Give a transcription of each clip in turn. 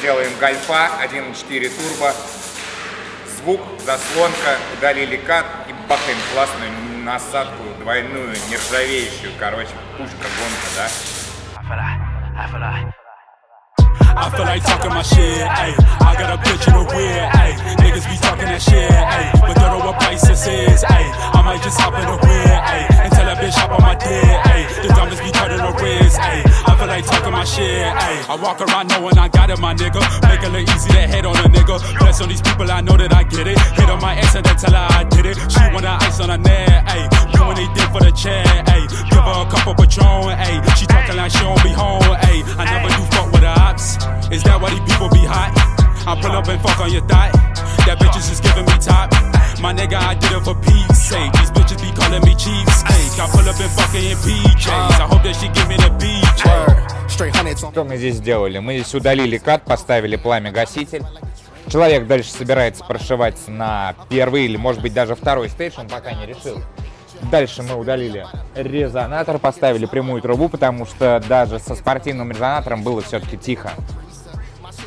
делаем гольфа 1.4 турбо. Звук, заслонка, удалили кат и бахаем классную насадку двойную, нержавеющую. Короче, пушка, гонка, да? I feel like talking my shit, ayy. I got a bitch in a rear, ayy. Niggas be talking that shit, ayy. But don't know what price this is, ayy. I might just hop in the rear, ayy. And tell that bitch hop on my dick, ayy. The diamonds be turning the wrist, ayy. I like talking my shit, ayy. I walk around knowing I got it, my nigga. Make it easy to hit on a nigga. Bless on these people, I know that I get it. Hit on my ass and they tell her I did it. She want the ice on her neck, ayy. Doing anything for the chair, ayy. Give her a couple Patron, ayy. She talking like she don't be home, ayy. I never do fuck with the ops. Is that why these people be hot? I pull up and fuck on your thigh. That bitch is just giving me top. My nigga, I did it for peace. These bitches be calling me cheesecake. Что мы здесь сделали? Мы здесь удалили кат, поставили пламя-гаситель. Человек дальше собирается прошивать на первый или, может быть, даже второй стейдж, он пока не решил. Дальше мы удалили резонатор, поставили прямую трубу, потому что даже со спортивным резонатором было все-таки тихо.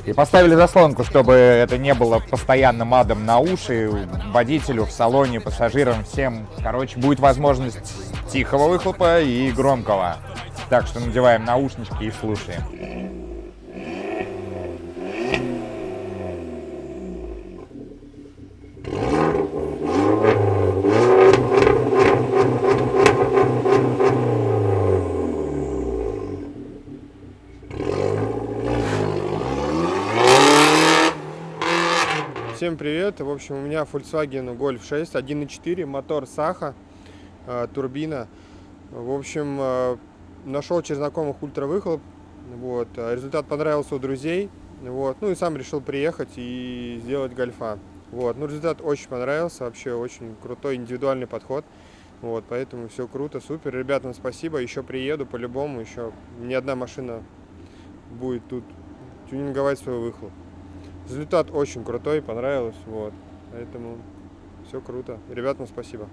И поставили заслонку, чтобы это не было постоянным адом на уши водителю, в салоне, пассажирам, всем. Короче, будет возможность тихого выхлопа и громкого. Так что надеваем наушнички и слушаем. Всем привет! В общем, у меня Volkswagen Golf 6 1.4, мотор Саха, э, турбина. В общем, э, нашел через знакомых ультравыхлоп. Вот. э, Результат понравился у друзей. Вот. Ну и сам решил приехать и сделать гольфа. Вот. Ну, результат очень понравился. Вообще очень крутой индивидуальный подход. Вот, поэтому все круто, супер. Ребятам спасибо. Еще приеду по-любому. Еще ни одна машина будет тут тюнинговать свой выхлоп. Результат очень крутой, понравилось, вот. Поэтому все круто. Ребятам спасибо.